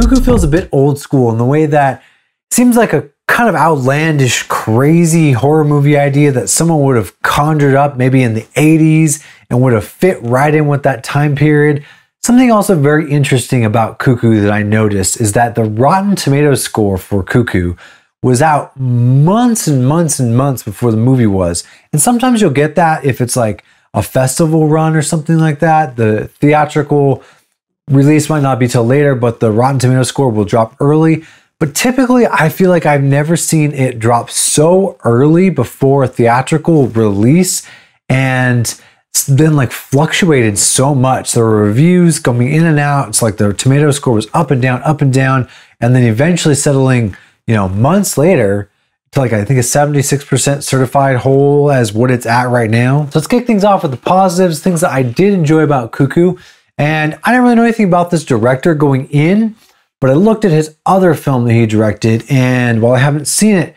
Cuckoo feels a bit old school in the way that seems like a kind of outlandish, crazy horror movie idea that someone would have conjured up maybe in the 80s and would have fit right in with that time period. Something also very interesting about Cuckoo that I noticed is that the Rotten Tomatoes score for Cuckoo was out months and months and months before the movie was. And sometimes you'll get that if it's like a festival run or something like that. The theatrical release might not be till later, but the Rotten Tomatoes score will drop early. But typically, I feel like I've never seen it drop so early before a theatrical release. And then like fluctuated so much. There were reviews coming in and out. It's like the tomato score was up and down, up and down, and then eventually settling, you know, months later to like I think a 76% certified whole as what it's at right now. So let's kick things off with the positives, things that I did enjoy about Cuckoo. And I didn't really know anything about this director going in, but I looked at his other film that he directed, and while I haven't seen it,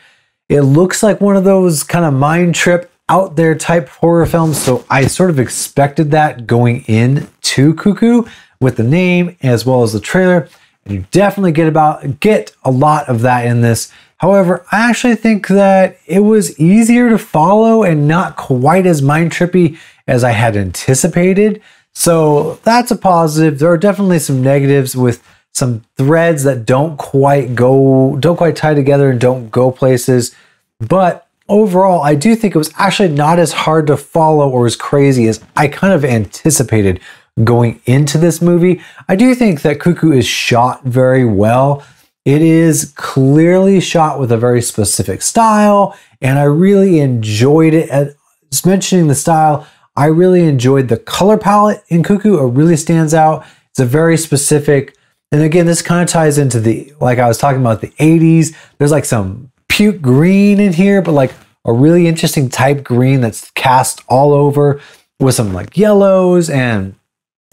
it looks like one of those kind of mind trip out there type horror films. So I sort of expected that going in to Cuckoo with the name as well as the trailer. And you definitely get about get a lot of that in this. However, I actually think that it was easier to follow and not quite as mind trippy as I had anticipated. So that's a positive. There are definitely some negatives with some threads that don't quite go, don't quite tie together and don't go places. But overall, I do think it was actually not as hard to follow or as crazy as I kind of anticipated going into this movie. I do think that Cuckoo is shot very well. It is clearly shot with a very specific style, and I really enjoyed it. As mentioning the style, I really enjoyed the color palette in Cuckoo. It really stands out. It's a very specific, and again, this kind of ties into the, like I was talking about, the 80s. There's like some puke green in here, but like a really interesting type green that's cast all over with some like yellows and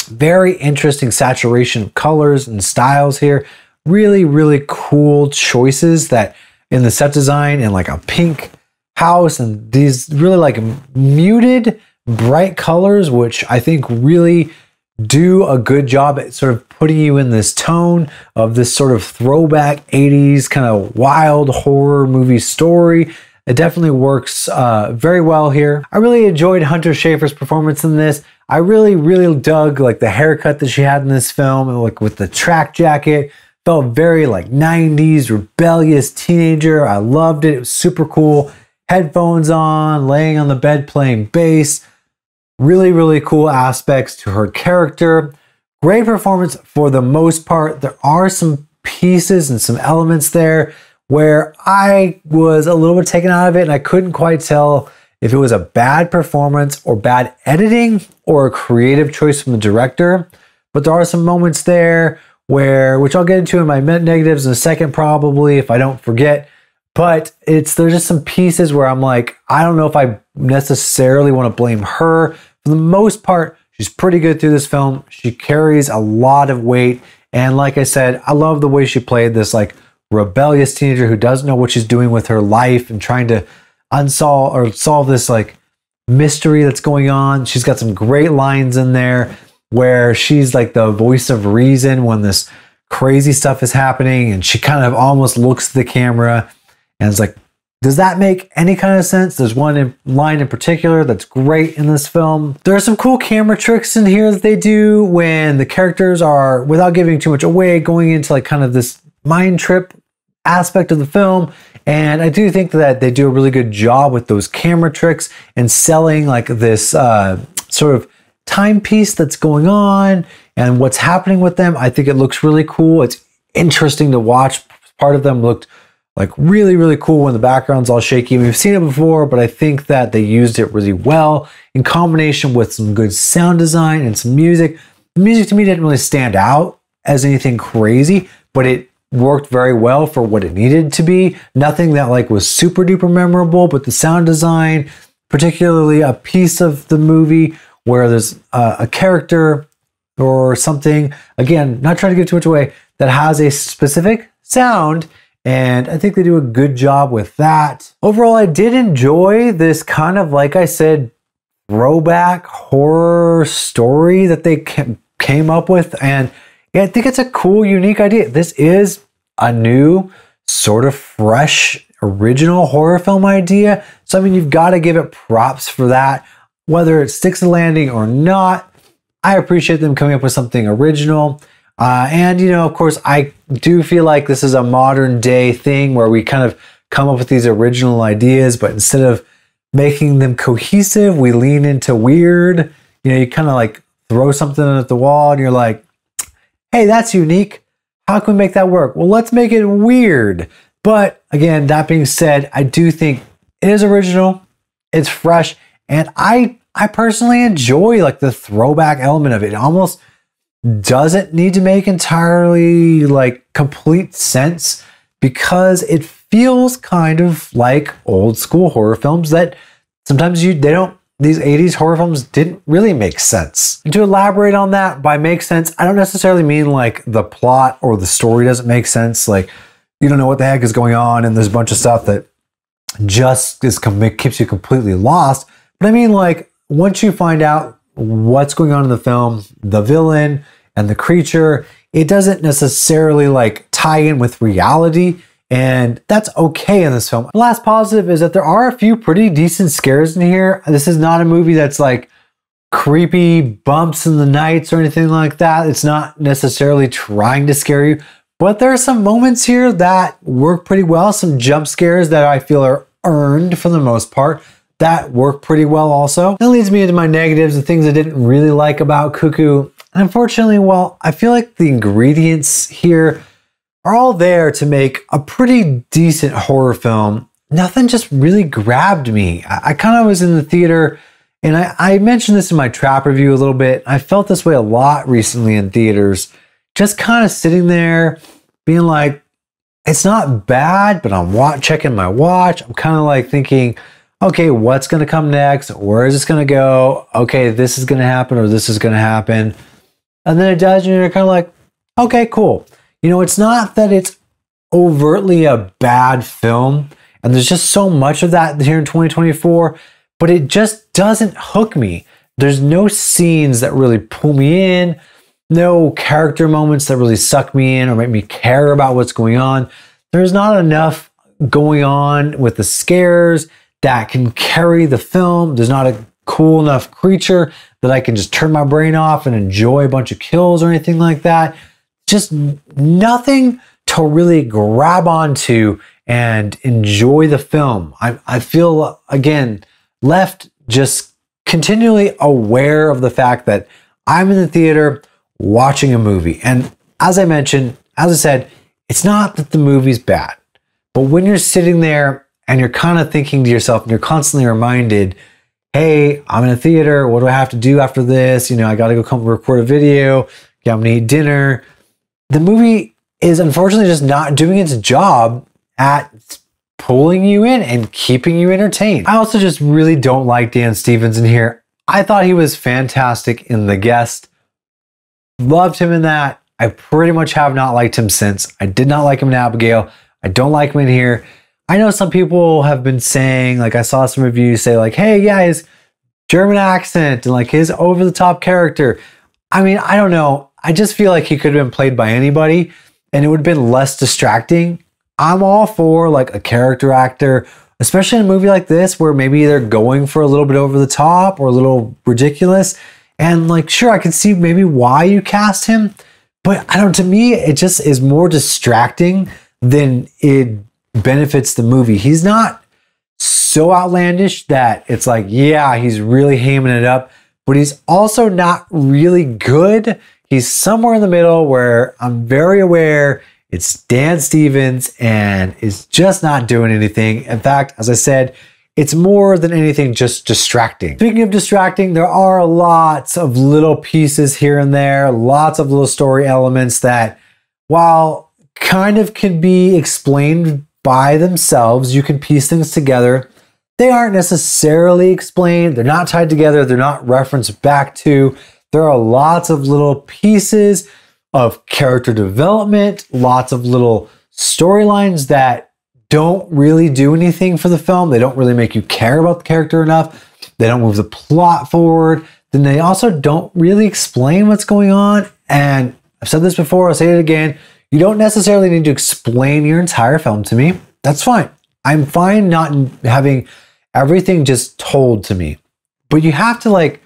very interesting saturation of colors and styles here. Really, really cool choices that in the set design and like a pink house and these really like muted bright colors, which I think really do a good job at sort of putting you in this tone of this sort of throwback 80s kind of wild horror movie story. It definitely works uh, very well here. I really enjoyed Hunter Schafer's performance in this. I really, really dug like the haircut that she had in this film, and, like with the track jacket. Felt very like 90s rebellious teenager. I loved it. It was super cool. Headphones on, laying on the bed playing bass. Really, really cool aspects to her character. Great performance for the most part. There are some pieces and some elements there where I was a little bit taken out of it and I couldn't quite tell if it was a bad performance or bad editing or a creative choice from the director. But there are some moments there where, which I'll get into in my negatives in a second, probably if I don't forget. But it's there's just some pieces where I'm like, I don't know if I necessarily want to blame her for the most part, she's pretty good through this film. She carries a lot of weight. And like I said, I love the way she played this like rebellious teenager who doesn't know what she's doing with her life and trying to unsolve or solve this like mystery that's going on. She's got some great lines in there where she's like the voice of reason when this crazy stuff is happening and she kind of almost looks at the camera and it's like does that make any kind of sense? There's one in, line in particular that's great in this film. There are some cool camera tricks in here that they do when the characters are, without giving too much away, going into like kind of this mind trip aspect of the film. And I do think that they do a really good job with those camera tricks and selling like this uh, sort of timepiece that's going on and what's happening with them. I think it looks really cool. It's interesting to watch. Part of them looked like really, really cool when the background's all shaky. We've seen it before, but I think that they used it really well in combination with some good sound design and some music. The music to me didn't really stand out as anything crazy, but it worked very well for what it needed to be. Nothing that like was super duper memorable, but the sound design, particularly a piece of the movie where there's a, a character or something, again, not trying to give too much away, that has a specific sound and I think they do a good job with that. Overall, I did enjoy this kind of, like I said, throwback horror story that they came up with. And Yeah, I think it's a cool, unique idea. This is a new, sort of fresh, original horror film idea. So, I mean, you've got to give it props for that. Whether it sticks the landing or not, I appreciate them coming up with something original. Uh, and, you know, of course, I do feel like this is a modern day thing where we kind of come up with these original ideas, but instead of making them cohesive, we lean into weird. You know, you kind of like throw something at the wall and you're like, hey, that's unique. How can we make that work? Well, let's make it weird. But again, that being said, I do think it is original, it's fresh, and I I personally enjoy like the throwback element of it. It almost doesn't need to make entirely like complete sense because it feels kind of like old school horror films that sometimes you they don't these 80s horror films didn't really make sense. And to elaborate on that, by make sense, I don't necessarily mean like the plot or the story doesn't make sense. Like you don't know what the heck is going on, and there's a bunch of stuff that just is keeps you completely lost. But I mean, like once you find out what's going on in the film, the villain and the creature, it doesn't necessarily like tie in with reality. And that's okay in this film. The last positive is that there are a few pretty decent scares in here. This is not a movie that's like creepy bumps in the nights or anything like that. It's not necessarily trying to scare you, but there are some moments here that work pretty well. Some jump scares that I feel are earned for the most part that worked pretty well also. That leads me into my negatives, and things I didn't really like about Cuckoo. And unfortunately, well, I feel like the ingredients here are all there to make a pretty decent horror film. Nothing just really grabbed me. I, I kind of was in the theater, and I, I mentioned this in my trap review a little bit. I felt this way a lot recently in theaters, just kind of sitting there being like, it's not bad, but I'm checking my watch. I'm kind of like thinking, okay, what's going to come next? Where is this going to go? Okay, this is going to happen or this is going to happen. And then it does, and you're kind of like, okay, cool. You know, it's not that it's overtly a bad film, and there's just so much of that here in 2024, but it just doesn't hook me. There's no scenes that really pull me in, no character moments that really suck me in or make me care about what's going on. There's not enough going on with the scares that can carry the film. There's not a cool enough creature that I can just turn my brain off and enjoy a bunch of kills or anything like that. Just nothing to really grab onto and enjoy the film. I, I feel, again, left just continually aware of the fact that I'm in the theater watching a movie. And as I mentioned, as I said, it's not that the movie's bad, but when you're sitting there and you're kind of thinking to yourself and you're constantly reminded hey, I'm in a theater. What do I have to do after this? You know, I got to go come record a video. Yeah, I'm to eat dinner. The movie is unfortunately just not doing its job at pulling you in and keeping you entertained. I also just really don't like Dan Stevens in here. I thought he was fantastic in The Guest. Loved him in that. I pretty much have not liked him since. I did not like him in Abigail. I don't like him in here. I know some people have been saying, like I saw some reviews say, like, hey, yeah, his German accent and like his over the top character. I mean, I don't know. I just feel like he could have been played by anybody and it would have been less distracting. I'm all for like a character actor, especially in a movie like this where maybe they're going for a little bit over the top or a little ridiculous. And like, sure, I can see maybe why you cast him, but I don't, to me, it just is more distracting than it benefits the movie. He's not so outlandish that it's like, yeah, he's really hamming it up, but he's also not really good. He's somewhere in the middle where I'm very aware it's Dan Stevens and is just not doing anything. In fact, as I said, it's more than anything just distracting. Speaking of distracting, there are lots of little pieces here and there, lots of little story elements that, while kind of can be explained by themselves. You can piece things together. They aren't necessarily explained, they're not tied together, they're not referenced back to. There are lots of little pieces of character development, lots of little storylines that don't really do anything for the film. They don't really make you care about the character enough. They don't move the plot forward. Then they also don't really explain what's going on. And I've said this before, I'll say it again. You don't necessarily need to explain your entire film to me. That's fine. I'm fine not having everything just told to me. But you have to like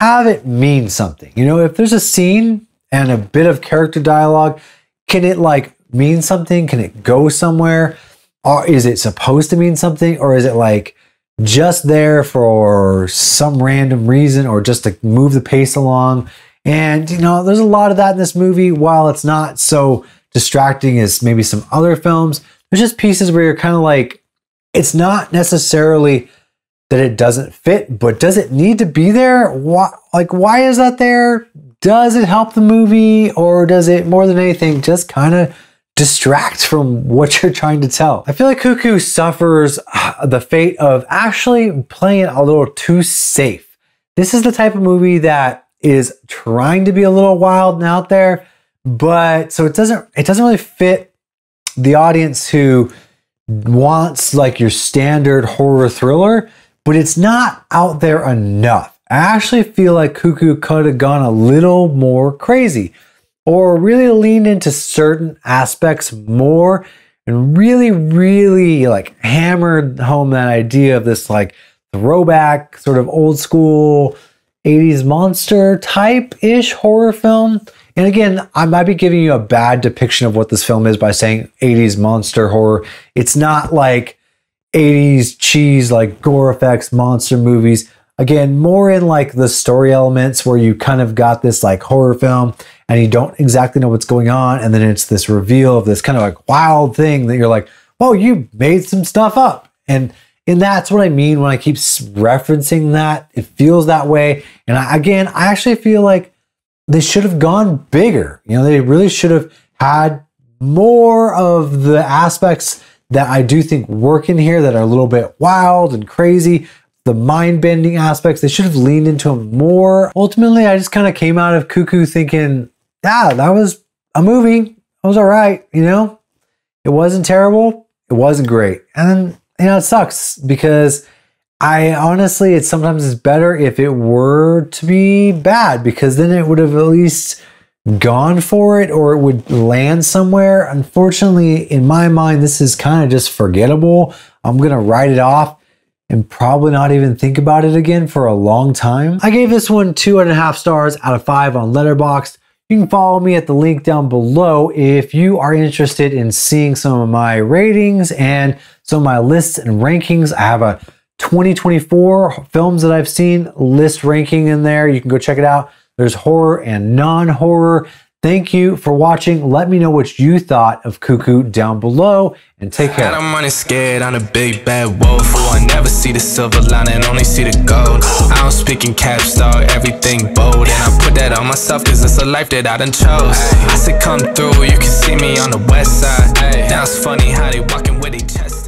have it mean something. You know, if there's a scene and a bit of character dialogue, can it like mean something? Can it go somewhere? Or is it supposed to mean something? Or is it like just there for some random reason or just to move the pace along? And, you know, there's a lot of that in this movie. While it's not so distracting as maybe some other films, there's just pieces where you're kind of like, it's not necessarily that it doesn't fit, but does it need to be there? Why, like, why is that there? Does it help the movie or does it more than anything just kind of distract from what you're trying to tell? I feel like Cuckoo suffers uh, the fate of actually playing a little too safe. This is the type of movie that is trying to be a little wild and out there, but so it doesn't it doesn't really fit the audience who wants like your standard horror thriller, but it's not out there enough. I actually feel like Cuckoo could have gone a little more crazy or really leaned into certain aspects more and really, really like hammered home that idea of this like throwback, sort of old school 80s monster type ish horror film. And again, I might be giving you a bad depiction of what this film is by saying 80s monster horror. It's not like 80s cheese, like gore effects, monster movies. Again, more in like the story elements where you kind of got this like horror film and you don't exactly know what's going on. And then it's this reveal of this kind of like wild thing that you're like, whoa, you made some stuff up. And and that's what I mean when I keep referencing that. It feels that way. And I, again, I actually feel like they should have gone bigger. You know, they really should have had more of the aspects that I do think work in here that are a little bit wild and crazy. The mind bending aspects, they should have leaned into them more. Ultimately, I just kind of came out of Cuckoo thinking, yeah, that was a movie. It was all right, you know? It wasn't terrible. It wasn't great. And then you know, it sucks because I honestly, it's sometimes it's better if it were to be bad because then it would have at least gone for it or it would land somewhere. Unfortunately, in my mind, this is kind of just forgettable. I'm going to write it off and probably not even think about it again for a long time. I gave this one two and a half stars out of five on Letterboxd. You can follow me at the link down below if you are interested in seeing some of my ratings and some of my lists and rankings. I have a 2024 films that I've seen list ranking in there. You can go check it out. There's horror and non-horror. Thank you for watching. Let me know what you thought of Cuckoo down below and take care. I'm scared, a big bad wolf. I never see the silver lining, only see the gold. I don't speak in cap star, everything bold. And I put that on myself cause it's a life that I done chose. I said come through, you can see me on the west side. Now it's funny how they walking with it.